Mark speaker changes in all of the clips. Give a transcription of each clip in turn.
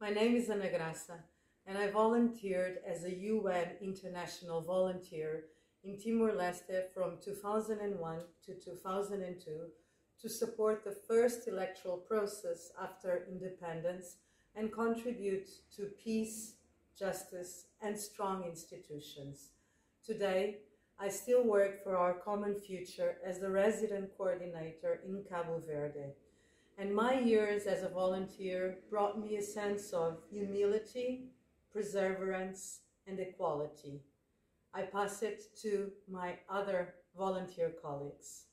Speaker 1: My name is Ana Graça, and I volunteered as a UN international volunteer in Timor Leste from 2001 to 2002 to support the first electoral process after independence and contribute to peace, justice, and strong institutions. Today, I still work for our common future as the resident coordinator in Cabo Verde and my years as a volunteer brought me a sense of humility, perseverance, and equality. I pass it to my other volunteer colleagues.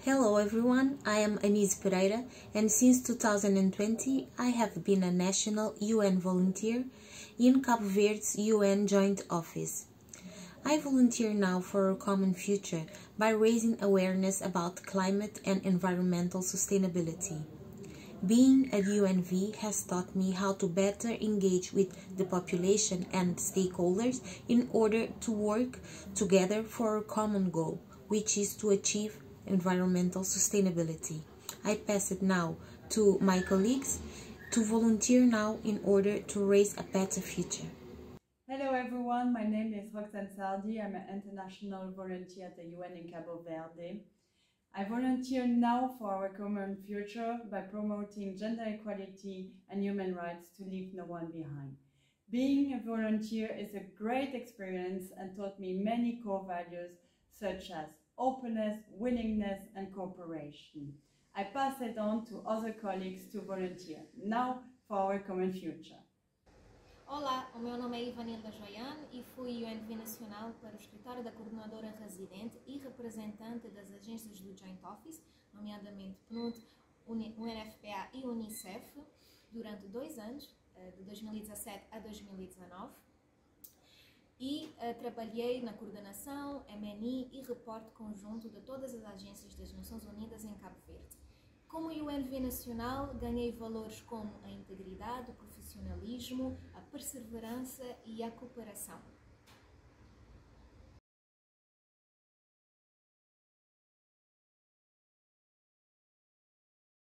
Speaker 2: Hello everyone, I am Anise Pereira and since 2020 I have been a national UN volunteer in Cabo Verde's UN Joint Office. I volunteer now for a common future by raising awareness about climate and environmental sustainability. Being at UNV has taught me how to better engage with the population and stakeholders in order to work together for a common goal, which is to achieve environmental sustainability. I pass it now to my colleagues to volunteer now in order to raise a better future.
Speaker 3: Hello everyone, my name is Roxane Sardi. I'm an international volunteer at the UN in Cabo Verde. I volunteer now for our common future by promoting gender equality and human rights to leave no one behind. Being a volunteer is a great experience and taught me many core values such as openness, willingness and cooperation. I pass it on to other colleagues to volunteer, now for our common future.
Speaker 4: Olá, o meu nome é Ivanilda Joian e fui UNV Nacional para o escritório da coordenadora residente e representante das agências do Joint Office, nomeadamente PNUD, UNFPA e UNICEF, durante dois anos, eh, de 2017 a 2019. E uh, trabalhei na coordenação, MNI e reporte conjunto de todas as agências das Nações Unidas em Cabo Verde. Como UNV Nacional, ganhei valores como a integridade, o profissionalismo, a perseverança e a cooperação.